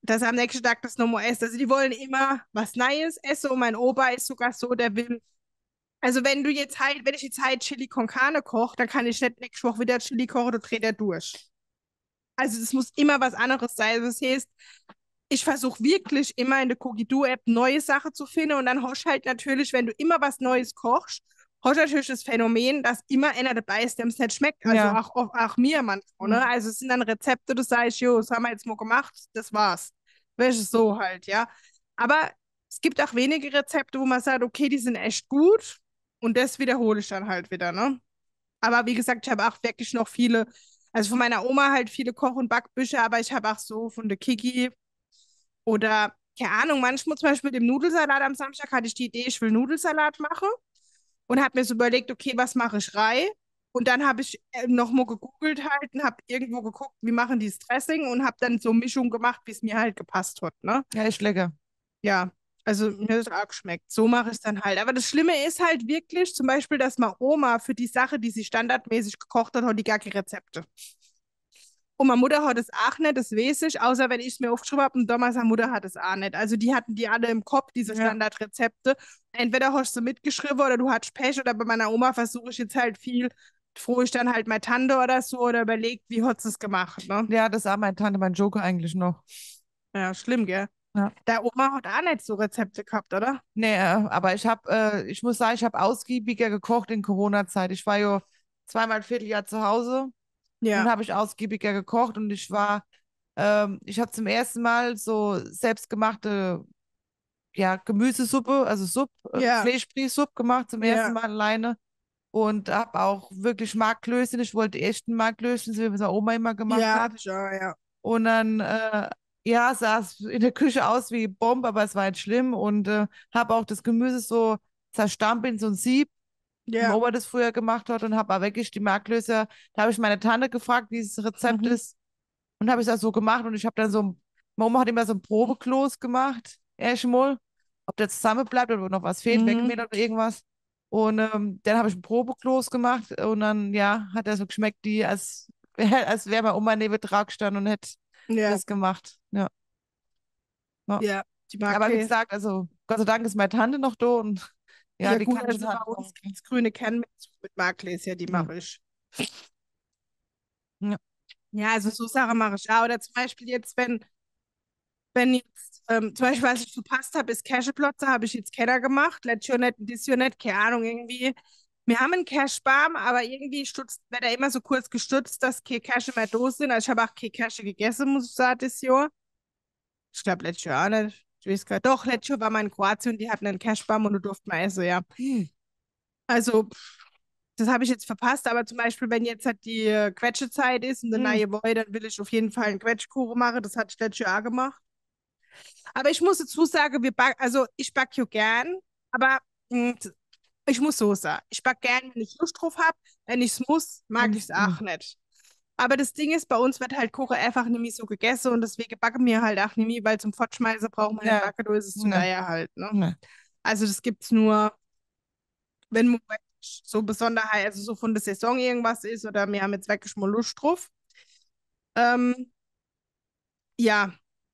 dass er am nächsten Tag das nochmal esst. Also, die wollen immer was Neues essen und mein Opa ist sogar so, der will. Also, wenn du jetzt halt, wenn ich jetzt halt Chili con Carne koche, dann kann ich nicht nächste Woche wieder Chili kochen, da dreht er durch. Also, das muss immer was anderes sein. Das heißt, ich versuche wirklich immer in der Cogido-App neue Sachen zu finden und dann hast halt natürlich, wenn du immer was Neues kochst, hast du natürlich das Phänomen, dass immer einer dabei ist, dem es nicht schmeckt. Also Ja. auch, auch, auch mir manchmal. Ne? Mhm. Also es sind dann Rezepte, du sagst, jo, das haben wir jetzt mal gemacht, das war's. Welches so halt, ja. Aber es gibt auch wenige Rezepte, wo man sagt, okay, die sind echt gut und das wiederhole ich dann halt wieder, ne? Aber wie gesagt, ich habe auch wirklich noch viele, also von meiner Oma halt viele Koch- und Backbücher, aber ich habe auch so von der Kiki oder, keine Ahnung, manchmal zum Beispiel mit dem Nudelsalat am Samstag hatte ich die Idee, ich will Nudelsalat machen und habe mir so überlegt, okay, was mache ich rei? Und dann habe ich äh, nochmal gegoogelt halt und habe irgendwo geguckt, wie machen die das Dressing und habe dann so Mischung gemacht, wie es mir halt gepasst hat, ne? Ja, ist lecker. Ja, also mir hat es auch geschmeckt. So mache ich es dann halt. Aber das Schlimme ist halt wirklich zum Beispiel, dass mal Oma für die Sache, die sie standardmäßig gekocht hat, hat die gar keine Rezepte. Und meine Mutter hat es auch nicht, das weiß ich, außer wenn ich es mir aufgeschrieben habe und damals meine Mutter hat es auch nicht. Also die hatten die alle im Kopf, diese Ja. Standardrezepte. Entweder hast du mitgeschrieben oder du hast Pech oder bei meiner Oma versuche ich jetzt halt viel, froh ich dann halt meine Tante oder so oder überlegt, wie hat sie es gemacht, ne? Ja, das auch meine Tante, mein Joker eigentlich noch. Ja, schlimm, gell? Ja. Der Oma hat auch nicht so Rezepte gehabt, oder? Nee, äh, aber ich habe, äh, ich muss sagen, ich habe ausgiebiger gekocht in Corona-Zeit. Ich war ja zweimal Vierteljahr zu Hause Ja. und habe ich ausgiebiger gekocht und ich war, ähm, ich habe zum ersten Mal so selbstgemachte, ja, Gemüsesuppe, also Suppe, äh, Ja. Fleischbrie-Suppe gemacht, zum Ja. ersten Mal alleine. Und habe auch wirklich Marklöschen. Ich wollte echt ein Marklöschen, so wie meine Oma immer gemacht ja, hat. auch, ja. Und dann, äh, ja, sah es in der Küche aus wie Bombe, aber es war nicht schlimm. Und äh, habe auch das Gemüse so zerstampft in so ein Sieb, mein Opa das früher gemacht hat. Und habe aber wirklich die Marklöser, da habe ich meine Tante gefragt, wie dieses Rezept Mhm. ist. Und habe ich das so gemacht. Und ich habe dann so, ein- meine Oma hat immer so ein Probeklos gemacht, erstmal, ob der zusammenbleibt oder noch was fehlt, Mhm. weggemäht oder irgendwas. Und ähm, dann habe ich ein Probeklos gemacht und dann, ja, hat er so geschmeckt, wie als, als wäre meine Oma neben Trag gestanden und hätte Ja. das gemacht. Ja. Ja. Die mag Aber wie gesagt, also Gott sei Dank ist meine Tante noch da und ja, Ja, die gut, kann also bei uns auch. gibt's grüne Kern mit, mit Markgläser, die Ja. mache ich. Ja. Ja, also so Sachen mache ich auch. Oder zum Beispiel jetzt, wenn, wenn jetzt, ähm, zum Beispiel, was ich verpasst habe, ist Cashewplotze, habe ich jetzt Kenner gemacht. Letztes Jahr nicht, dieses Jahr nicht, keine Ahnung, irgendwie. Wir haben einen Cashbarm, aber irgendwie stutzt, wird er immer so kurz gestutzt, dass keine Cache mehr da sind. Also ich habe auch keine Cache gegessen, muss ich sagen, dieses Jahr. Ich glaube, letztes Jahr auch nicht. Ich weiß gar nicht. Doch, letztes Jahr war mal in Kroatien, die hatten einen Cashbarm und du durften mal essen, ja. Hm. Also, das habe ich jetzt verpasst, aber zum Beispiel, wenn jetzt halt die äh, Quetschezeit ist und eine Mm. neue Woche, dann will ich auf jeden Fall einen Quetschkuchen machen. Das hatte ich letztes Jahr auch gemacht. Aber ich muss dazu sagen, wir back, also ich backe ja gern, aber mh, ich muss so sagen, ich backe gern, wenn ich Lust drauf habe. Wenn ich es muss, mag Und- ich es auch nicht. Aber das Ding ist, bei uns wird halt Kuchen einfach nicht mehr so gegessen und deswegen backen wir halt auch nicht mehr, weil zum Fortschmeißen braucht man Ja. eine Backe, da ist es zu Ja. teuer halt. Ne? Ne. Also das gibt's nur, wenn man wirklich so Besonderheit, also so von der Saison irgendwas ist oder wir haben jetzt wirklich mal Lust drauf. Ähm, ja,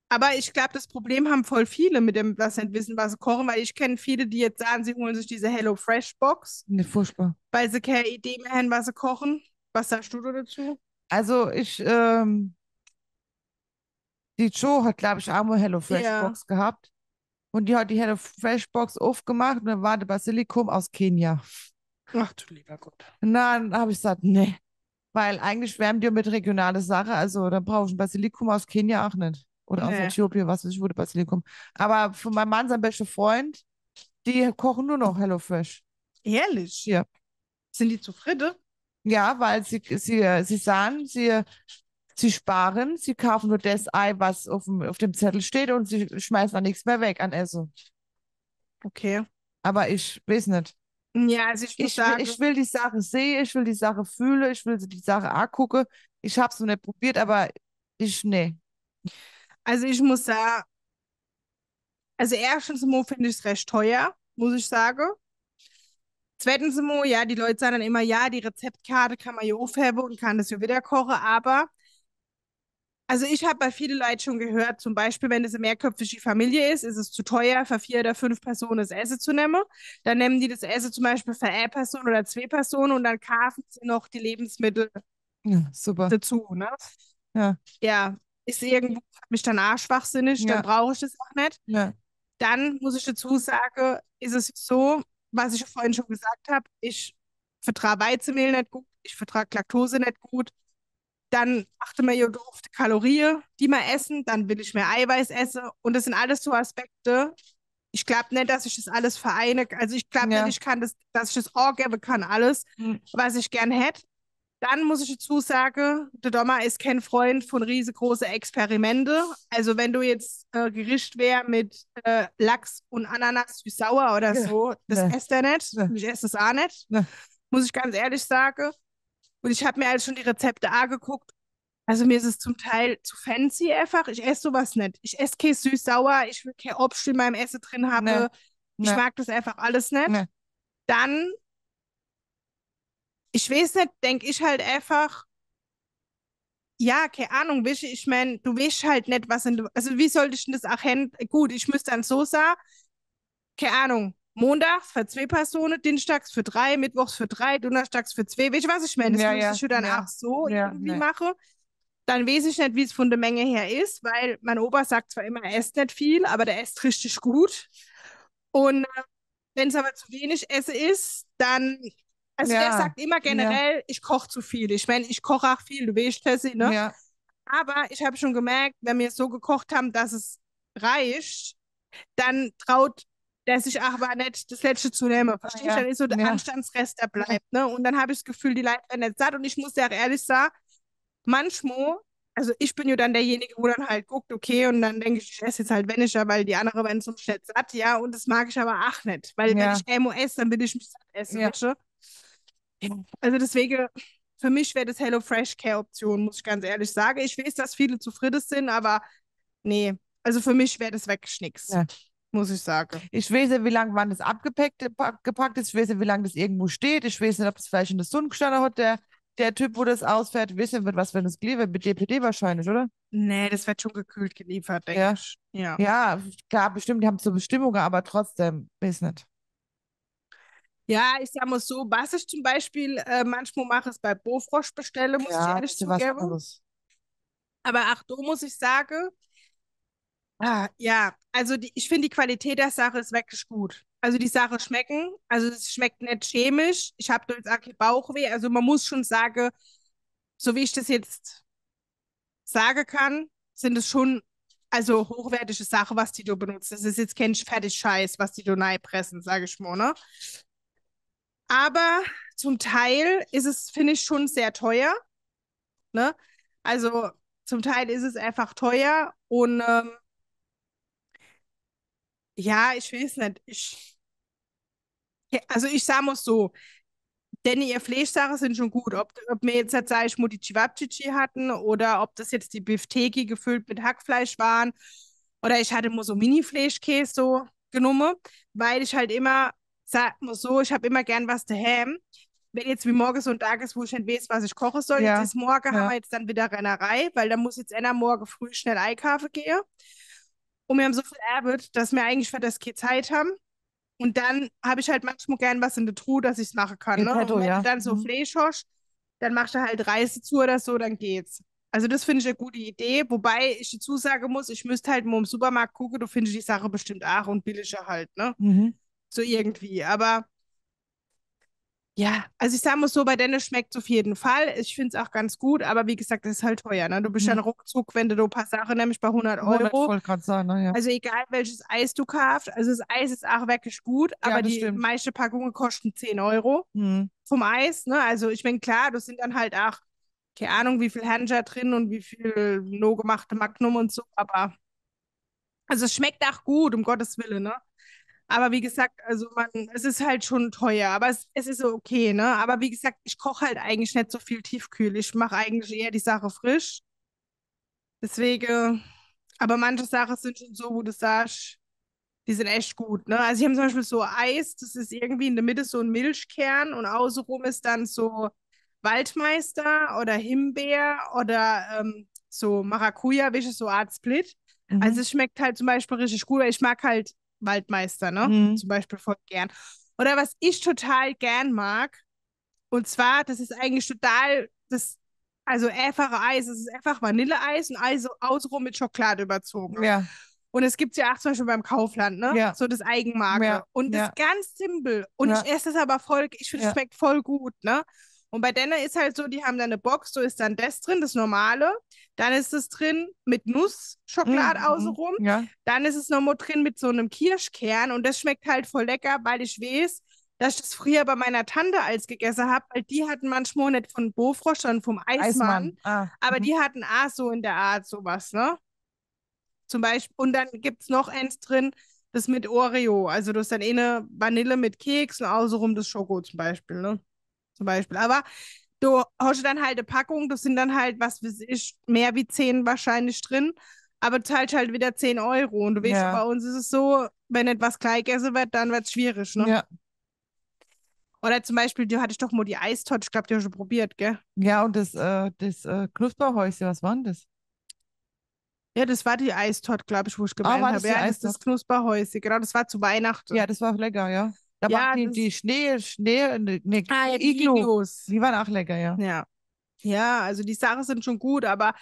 aber ich glaube, das Problem haben voll viele mit dem, dass sie nicht wissen, was sie kochen, weil ich kenne viele, die jetzt sagen, sie holen sich diese Hello Fresh Box, Ne, furchtbar. weil sie keine Idee mehr haben, was sie kochen. Was sagst du dazu? Also ich, ähm, die Joe hat, glaube ich, auch mal Hello Fresh Ja. Box gehabt. Und die hat die Hello Fresh Box aufgemacht und dann war der Basilikum aus Kenia. Ach du lieber Gott. Dann habe ich gesagt, nee. Weil eigentlich wärmen die mit regionale Sache, also dann brauche ich ein Basilikum aus Kenia auch nicht. Oder aus Nee. Äthiopien, was weiß ich, wo der Basilikum. Aber von meinem Mann, sein bester Freund, die kochen nur noch HelloFresh. Ehrlich? Ja. Sind die zufrieden? Ja, weil sie, sie, sie sagen, sie, sie sparen, sie kaufen nur das Ei, was auf dem, auf dem Zettel steht und sie schmeißen dann nichts mehr weg an Essen. Okay. Aber ich weiß nicht. Ja, also ich Ich will, sagen, ich will die Sache sehen, ich will die Sache fühlen, ich will die Sache angucken. Ich habe es noch nicht probiert, aber ich, nee. also ich muss sagen, also erstens mal finde ich es recht teuer, muss ich sagen. Zweitens mal, ja, die Leute sagen dann immer, ja, die Rezeptkarte kann man ja aufheben und kann das ja wieder kochen, aber also ich habe bei vielen Leuten schon gehört, zum Beispiel, wenn es eine mehrköpfige Familie ist, ist es zu teuer, für vier oder fünf Personen das Essen zu nehmen. Dann nehmen die das Essen zum Beispiel für eine Person oder zwei Personen und dann kaufen sie noch die Lebensmittel Ja, super. dazu, ne? Ja, Ja, ist irgendwo mich dann auch schwachsinnig, Ja. dann brauche ich das auch nicht. ja, Dann muss ich dazu sagen, ist es so, was ich vorhin schon gesagt habe, ich vertrage Weizenmehl nicht gut, ich vertrage Laktose nicht gut. Dann achte man ja auf die Kalorien, die wir essen, dann will ich mehr Eiweiß essen. Und das sind alles so Aspekte. Ich glaube nicht, dass ich das alles vereine. Also ich glaube Ja. nicht, ich kann das, dass ich das auch geben kann, alles, Hm. was ich gern hätte. Dann muss ich dazu sagen, der Dommer ist kein Freund von riesengroßen Experimente. Also wenn du jetzt äh, Gericht wär mit äh, Lachs und Ananas süß-sauer oder Ja. so, das Nee. esst er nicht. Nee. Ich esse das auch nicht. Muss ich ganz ehrlich sagen. Und ich habe mir halt schon die Rezepte angeguckt. Also mir ist es zum Teil zu fancy einfach. Ich esse sowas nicht. Ich esse kein süß-sauer, ich will kein Obst in meinem Essen drin haben. Nee. Ich Nee. mag das einfach alles nicht. Nee. Dann, ich weiß nicht, denke ich halt einfach, ja, keine Ahnung, weißt ich meine, du weißt halt nicht, was in, also wie sollte ich denn das auch hin? Gut, ich müsste dann so sagen, keine Ahnung, montags für zwei Personen, dienstags für drei, mittwochs für drei, donnerstags für zwei, weißt du, was ich meine? Das Ja, muss ja, ich ja dann ja. auch so Ja, irgendwie nee. machen. Dann weiß ich nicht, wie es von der Menge her ist, weil mein Opa sagt zwar immer, er isst nicht viel, aber der isst richtig gut. Und äh, wenn es aber zu wenig Essen ist, dann, also der Ja, sagt immer generell, ich koche zu viel. Ich meine, ich koche auch viel, du weißt, Tessie, ne? Ja, Aber ich habe schon gemerkt, wenn wir so gekocht haben, dass es reicht, dann traut der sich aber nicht das Letzte zu nehmen. Verstehst du? ja, Dann ist so der ja. Anstandsrest, der bleibt. Ne? Und dann habe ich das Gefühl, die Leute werden nicht satt. Und ich muss auch ehrlich sagen, manchmal, also ich bin ja dann derjenige, wo dann halt guckt, okay, und dann denke ich, ich esse jetzt halt weniger, weil die anderen werden zum Schnitt satt, ja, und das mag ich aber auch nicht. Weil wenn Ja. ich Emo esse, dann will ich mich satt essen, Ja. weißt du? Ja. Also deswegen, für mich wäre das HelloFresh keine Option, muss ich ganz ehrlich sagen. Ich weiß, dass viele zufrieden sind, aber nee, also für mich wäre das wirklich nix, Ja. muss ich sagen. Ich weiß nicht, wie lange wann das abgepackt pa- gepackt ist. Ich weiß nicht, wie lange das irgendwo steht. Ich weiß nicht, ob das vielleicht in der Sonne gestanden hat, der, der Typ, wo das ausfährt. Nicht, mit was für das geliefert. Mit DPD wahrscheinlich, oder? Nee, das wird schon gekühlt geliefert, denke Ja. ich. Ja. Ja, klar, bestimmt, die haben so Bestimmungen, aber trotzdem, weiß nicht. Ja, ich sag mal so, was ich zum Beispiel äh, manchmal mache, ist bei Bofrosch bestelle, muss ich Ja, ehrlich ist was zugeben. Aber ach, da muss ich sagen, ah, ja, also die, ich finde die Qualität der Sache ist wirklich gut. Also die Sache schmecken, also es schmeckt nicht chemisch. Ich habe da jetzt auch Bauchweh. Also man muss schon sagen, so wie ich das jetzt sagen kann, sind es schon also hochwertige Sachen, was die da benutzen. Das ist jetzt kein fertig Scheiß, was die da pressen, sage ich mal, ne? Aber zum Teil ist es, finde ich, schon sehr teuer. Ne? Also zum Teil ist es einfach teuer und ähm, ja, ich weiß nicht. Ich, also ich sage mal so, denn ihr Fleischsachen sind schon gut. Ob, ob wir jetzt, sag ich mal, die Cevapcici hatten oder ob das jetzt die Bifteki gefüllt mit Hackfleisch waren oder ich hatte mal so Mini-Fleischkäse genommen, weil ich halt immer, sag mal so, ich habe immer gern was daheim. Wenn jetzt wie morgen so ein Tag ist, wo ich nicht weiß, was ich kochen soll, Ja, jetzt ist morgen, ja. haben wir jetzt dann wieder Rennerei, weil da muss jetzt einer morgen früh schnell einkaufen gehen. Und wir haben so viel Arbeit, dass wir eigentlich für das keine Zeit haben. Und dann habe ich halt manchmal gern was in der Truhe, dass ich es machen kann. Ne? petto, Und wenn ja. du dann so Mhm. Fleisch hast, dann machst du halt Reis zu oder so, dann geht's. Also das finde ich eine gute Idee, wobei ich dazu sagen muss, ich müsste halt mal im Supermarkt gucken, du findest die Sache bestimmt auch und billiger halt, ne? Mhm. So irgendwie. Aber Ja, also ich sage mal so, bei Dennis schmeckt es auf jeden Fall. Ich finde es auch ganz gut, aber wie gesagt, das ist halt teuer. Ne? Du bist Mhm. dann ruckzuck, wenn du da ein paar Sachen nimmst, bei 100 100 Euro. gerade sagen, ne, ja. Also egal, welches Eis du kaufst. Also das Eis ist auch wirklich gut, aber das die stimmt. meisten Packungen kosten 10 Euro Mhm. vom Eis. Ne? Also ich meine, klar, das sind dann halt auch, keine Ahnung, wie viel Hanja drin und wie viel no gemachte Magnum und so, aber also es schmeckt auch gut, um Gottes Willen, ne? Aber wie gesagt, also man, es ist halt schon teuer, aber es, es ist so okay, ne? Aber wie gesagt, ich koche halt eigentlich nicht so viel tiefkühl. Ich mache eigentlich eher die Sache frisch. Deswegen, aber manche Sachen sind schon so, wo du sagst, die sind echt gut, ne? Also ich habe zum Beispiel so Eis, das ist irgendwie in der Mitte so ein Milchkern und außenrum ist dann so Waldmeister oder Himbeer oder ähm, so Maracuja, welche so Art Split. Mhm. Also es schmeckt halt zum Beispiel richtig gut, weil ich mag halt Waldmeister, ne? Mhm. Zum Beispiel voll gern. Oder was ich total gern mag, und zwar, das ist eigentlich total, das, also einfache Eis, es ist einfach Vanilleeis und Eis außenrum mit Schokolade überzogen. ja, Und es gibt ja auch zum Beispiel beim Kaufland, ne? Ja. So das Eigenmarke. Ja, Und das ja. ist ganz simpel. Und ich esse das aber voll, ich finde, es schmeckt voll gut, ne? Und bei denen ist halt so, die haben da eine Box, so ist dann das drin, das normale. Dann ist es drin mit Nussschokolade Mhm. außenrum. ja, Dann ist es nochmal drin mit so einem Kirschkern. Und das schmeckt halt voll lecker, weil ich weiß, dass ich das früher bei meiner Tante als gegessen habe, weil die hatten manchmal nicht von Bofrost, sondern vom Eismann. Eismann. Ah, Aber mhm. die hatten auch so in der Art sowas, ne? Zum Beispiel, und dann gibt es noch eins drin, das mit Oreo. Also du hast dann eine Vanille mit Keks und außenrum das Schoko zum Beispiel, ne? Zum Beispiel. Aber du hast dann halt eine Packung, das sind dann halt, was weiß ich, mehr wie 10 wahrscheinlich drin. Aber du zahlst halt wieder 10 Euro. Und du weißt, Ja. bei uns ist es so, wenn etwas gleich gegessen wird, dann wird es schwierig, ne? Ja. Oder zum Beispiel, du hattest doch mal die Eistot, ich glaube, die hast du schon probiert, gell? Ja, und das, äh, das äh, Knusperhäuschen, was war denn das? Ja, das war die Eistot, glaube ich, wo ich Ah, gemeint war das habe. Ja, das das? Knusperhäuschen. Genau, das war zu Weihnachten. Ja, das war lecker, ja. Da Ja, machen die, die Schnee, Schnee, ne, ne, Ah, ja, die Iglu. Iglus. Die waren auch lecker, ja. Ja. Ja, also die Sachen sind schon gut, aber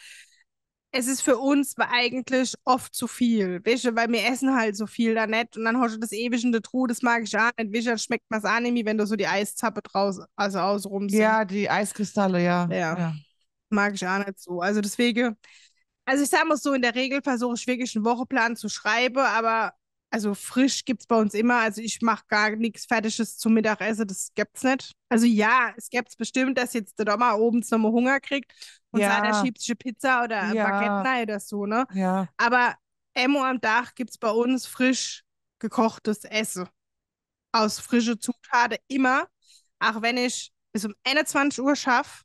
es ist für uns eigentlich oft zu viel. Weißt du, weil wir essen halt so viel da nicht und dann hast du das ewig in der Truhe, das mag ich auch nicht. Weißt du, dann schmeckt man es auch nicht, wenn du so die Eiszappe draus, also außenrum sind. Ja, die Eiskristalle, ja. Ja. Mag ich auch nicht so. Also deswegen, also ich sag mal so, in der Regel versuche ich wirklich einen Wochenplan zu schreiben, aber also frisch gibt es bei uns immer. Also ich mache gar nichts Fertiges zum Mittagessen, das gibt's nicht. Also ja, es gibt's bestimmt, dass jetzt der Dommer abends nochmal Hunger kriegt und Ja. sagt, er schiebt sich eine Pizza oder ein Ja. Baguette oder so, ne? Ja, Aber immer am Tag gibt es bei uns frisch gekochtes Essen. Aus frischen Zutaten immer. Auch wenn ich bis um 21 Uhr schaffe,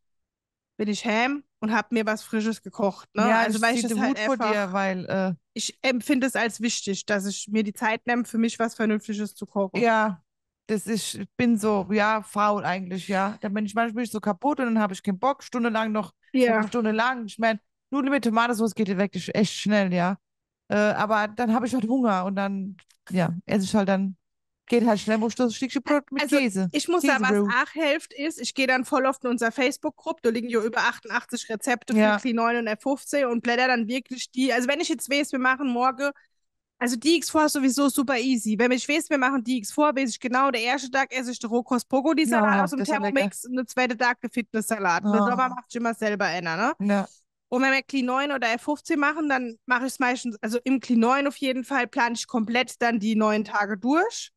bin ich heim und habe mir was Frisches gekocht. Ne? ja, also weil ich das halt vor einfach, dir, weil, äh, ich empfinde es als wichtig, dass ich mir die Zeit nehme, für mich was Vernünftiges zu kochen. ja, das ist, ich bin so, ja, faul eigentlich, ja. Da bin ich manchmal bin ich so kaputt und dann habe ich keinen Bock, stundenlang noch, Ja. eine Stunde lang. Ich meine, Nudeln mit Tomatensauce geht wirklich echt schnell, ja. Äh, aber dann habe ich halt Hunger und dann, ja, esse ich halt dann, geht halt schnell, muss ich das Stückchen Brot mit Also, Käse. Ich muss sagen, was auch hilft, ist, ich gehe dann voll oft in unserer Facebook-Gruppe, da liegen ja über 88 Rezepte Ja. für Clean 9 und F15 und blätter dann wirklich die. Also wenn ich jetzt weiß, wir machen morgen, also die X4 ist sowieso super easy. Wenn ich weiß, wir machen die X4, weiß ich genau, der erste Tag esse ich den Rohkost Brokkoli Salat Ja, aus dem das Thermomix und der zweite Tag der Fitness-Salat. Ja. der Sommer mache ich immer selber einer, ne? Ja, Und wenn wir Clean 9 oder F15 machen, dann mache ich es meistens, also im Clean 9 auf jeden Fall, plane ich komplett dann die neun Tage durch.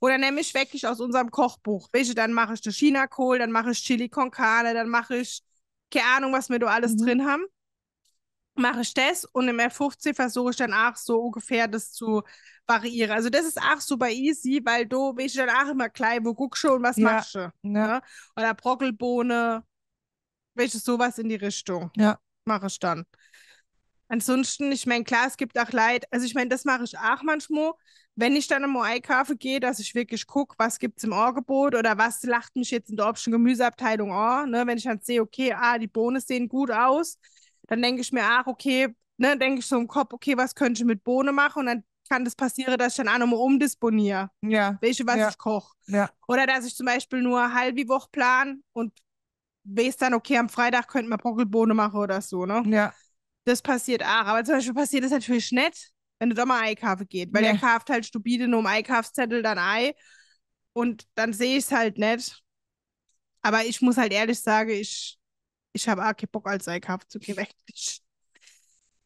Oder nehme ich wirklich aus unserem Kochbuch. Welche, dann mache ich den Chinakohl, dann mache ich Chili con Carne, dann mache ich, keine Ahnung, was wir da alles Mhm. drin haben. Mache ich das und im F15 versuche ich dann auch so ungefähr das zu variieren. Also das ist auch super easy, weil du weißt du dann auch immer gleich, wo guckst du und was Ja. machst du. ja, Ne? Oder Brockelbohne, welches sowas in die Richtung ja, mache ich dann. Ansonsten, ich meine, klar, es gibt auch Leid, also ich meine, das mache ich auch manchmal, wenn ich dann im Einkaufen gehe, dass ich wirklich gucke, was gibt es im Angebot oder was lacht mich jetzt in der Obst- und Gemüseabteilung an. Ne? Wenn ich dann sehe, okay, ah, die Bohnen sehen gut aus, dann denke ich mir, ach, okay, ne, denke ich so im Kopf, okay, was könnte ich mit Bohnen machen und dann kann das passieren, dass ich dann auch nochmal umdisponiere, ja, welche, was Ja. ich koche. ja, Oder dass ich zum Beispiel nur eine halbe Woche plan und weiß dann, okay, am Freitag könnte man Brockelbohne machen oder so, ne? ja, Das passiert auch. Aber zum Beispiel passiert das natürlich nicht, wenn du doch mal Einkaufen geht. Weil Nee. der kauft halt stupide nur im Einkaufszettel dann Ei. Und dann sehe ich es halt nicht. Aber ich muss halt ehrlich sagen, ich, ich habe auch keinen Bock als einkaufen zu gehen, wirklich.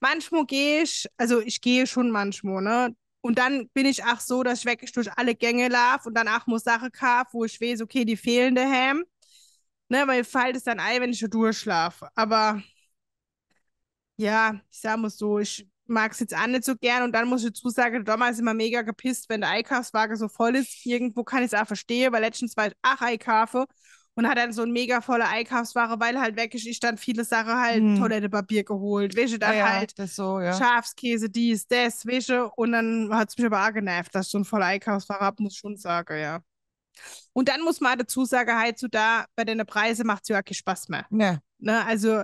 Manchmal gehe ich, also ich gehe schon manchmal, ne? Und dann bin ich auch so, dass ich wirklich durch alle Gänge laufe und dann auch muss Sachen kaufen, wo ich weiß, okay, die fehlen daheim. Ne, weil mir fällt es dann ein, wenn ich schon durchschlafe. Aber ja, ich sag mal so, ich mag es jetzt auch nicht so gern und dann muss ich dazu sagen, damals immer mega gepisst, wenn der Einkaufswagen so voll ist. Irgendwo kann ich es auch verstehen, weil letztens war ich auch einkaufen und hat dann so ein mega voller Einkaufsware, weil halt weg ist, ich dann viele Sachen halt Hm. Toilettepapier geholt, Wäsche dann Ah ja, halt das so, ja. Schafskäse, dies, das, Wäsche und dann hat es mich aber auch genervt, dass ich so ein voller Einkaufsware habe, muss ich schon sagen, ja. Und dann muss man dazu sagen, halt so da, bei den Preisen macht es ja auch keinen Spaß mehr. Ne, Ne? Also,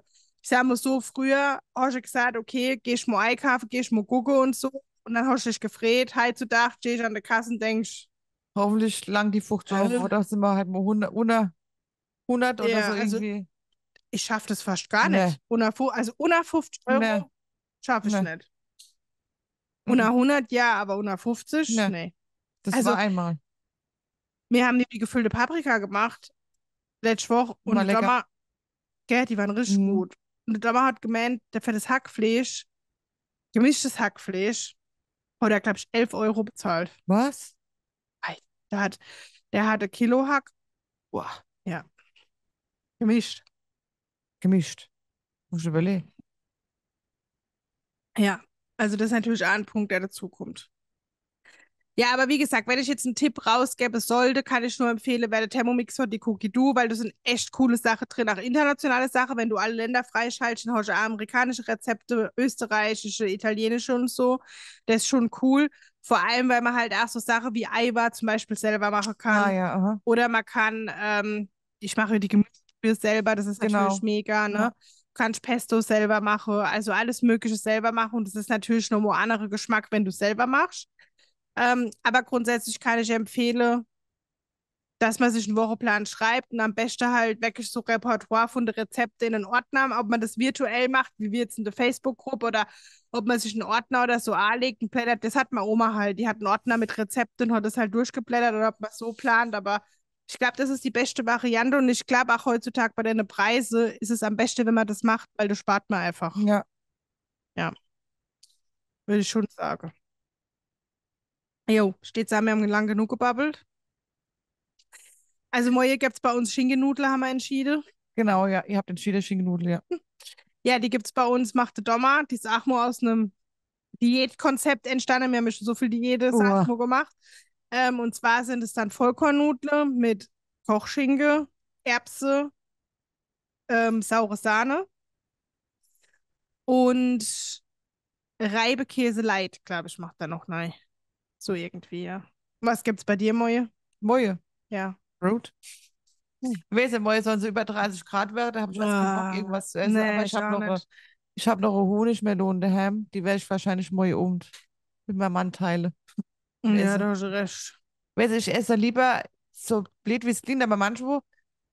ich sag mal so, früher hast du gesagt, okay, gehst mal einkaufen, gehst mal gucken und so. Und dann hast du dich gefreut, heutzutage stehst du an der Kasse und denkst, hoffentlich lang die 50 Äh. Euro, oder sind wir halt mal 100, 100, 100 oder Ja, so also- irgendwie. ich schaff das fast gar Nee. nicht. Unter, also unter 50 Euro Nee. schaffe ich Nee. nicht. Unter 100 ja, aber unter 50 Nee. Das also- war einmal. Wir haben die gefüllte Paprika gemacht, letzte Woche. Und lecker. Dommer, gell, die waren richtig Mhm. gut. Und der Dommer hat gemeint, der für das Hackfleisch, gemischtes Hackfleisch, hat er, glaube ich, 11 Euro bezahlt. Was? Der hat, der hatte Kilo Hack Boah, gemischt. gemischt. Muss ich überlegen. Ja, also das ist natürlich auch ein Punkt, der dazu kommt. Ja, aber wie gesagt, wenn ich jetzt einen Tipp rausgeben sollte, kann ich nur empfehlen, wer der Thermomix von die Cookie Do, weil da sind echt coole Sachen drin, auch internationale Sachen, wenn du alle Länder freischaltest, dann hast du auch amerikanische Rezepte, österreichische, italienische und so. Das ist schon cool. Vor allem, weil man halt auch so Sachen wie Eiwa zum Beispiel selber machen kann. Ah ja, aha. Oder man kann, ähm, ich mache die Gemüse selber, das ist Genau. natürlich mega, ne? Ja. Du kannst Pesto selber machen, also alles Mögliche selber machen und das ist natürlich nochmal ein anderer Geschmack, wenn du selber machst. Ähm, aber grundsätzlich kann ich empfehlen, dass man sich einen Wochenplan schreibt und am besten halt wirklich so Repertoire von den Rezepten in einen Ordner, ob man das virtuell macht, wie wir jetzt in der Facebook-Gruppe oder ob man sich einen Ordner oder so anlegt und blättert. Das hat meine Oma halt. Die hat einen Ordner mit Rezepten und hat das halt durchgeblättert oder ob man es so plant, aber ich glaube, das ist die beste Variante und ich glaube auch heutzutage bei den Preisen ist es am besten, wenn man das macht, weil das spart man einfach, Ja. würde ich schon sagen. Jo, steht wir haben lang genug gebabbelt. Also morgen gibt es bei uns Schinkennudeln, haben wir entschieden. Genau, ja. Ihr habt entschieden, Schinkennudeln, ja. Ja, die gibt's bei uns, macht der Dommer. Die ist auch mal aus einem Diätkonzept entstanden. Wir haben schon so viel Diäte mal, gemacht. Ähm, und zwar sind es dann Vollkornnudeln mit Kochschinke, Erbse, ähm, saure Sahne und Reibekäse light, glaube ich, macht er noch rein. So irgendwie, ja. Was gibt's bei dir, Moje? Moje. Ja. Brot. Hm. Weiß nicht, Moje sollen so über 30 Grad werden, da habe ich was Ah, Bock, irgendwas zu essen. nee, aber ich habe noch, eine- ich hab noch eine Honigmelone daheim. Die werde ich wahrscheinlich morgen um mit meinem Mann teilen. Ja, Essen. da hast du recht. Weiß ich esse lieber so blöd wie es klingt, aber manchmal,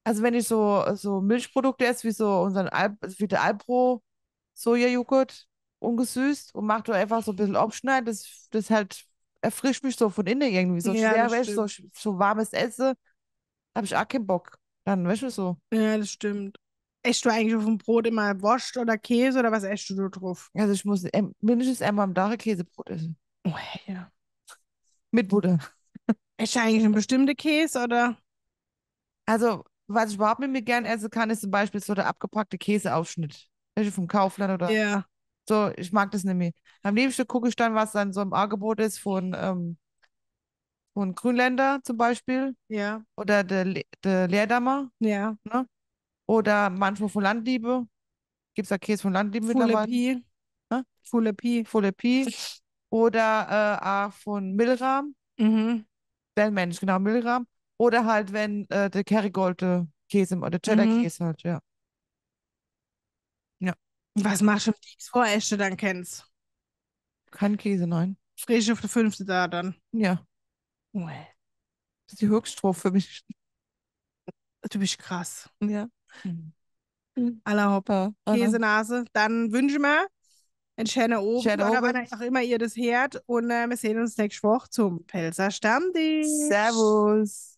also wenn ich so, so Milchprodukte esse, wie so unseren Alp, also wie der Alpro Sojajoghurt, ungesüßt und mach da einfach so ein bisschen abschneiden, das, das halt erfrischt mich so von innen irgendwie. So Ja, schwer, weißt so, so warmes Essen, habe ich auch keinen Bock. Dann, weißt du, so. Ja, das stimmt. Esst du eigentlich auf dem Brot immer Wurst oder Käse oder was esst du da drauf? Also ich muss mindestens einmal am Tag Käsebrot essen. Oh, ja. Mit Butter. Esst du eigentlich einen bestimmten Käse oder? Also, was ich überhaupt nicht mehr gern essen kann, ist zum Beispiel so der abgepackte Käseaufschnitt. Welche vom Kaufland oder Ja. So. Ich mag das nicht mehr. Am liebsten gucke ich dann, was dann so im Angebot ist von, ähm, von Grünländer zum Beispiel Ja. oder der, Le der Leerdammer Ja. oder manchmal von Landliebe. Gibt es da Käse von Landliebe mittlerweile? Pi. Hä? Fulle Pi. Fulle Pi. Oder äh, auch von Milram. Mhm. Bellmensch, genau, Milram. Oder halt, wenn äh, der Kerrygold äh, Käse oder Cheddar Mhm. Käse halt, ja. Was machst du Dix vor, esst du dann kennst? Kein Käse, nein. Frisch auf der fünfte da dann. Ja, Oh, das ist die Höchststrophe für mich. du bist krass. Ja. Aller Hopp. Ja, aha. Käsenase. Dann wünschen wir einen schönen Abend Schönen oder wann auch immer ihr das hört. Und äh, wir sehen uns nächste Woche zum Pelzer Stammtisch. Servus.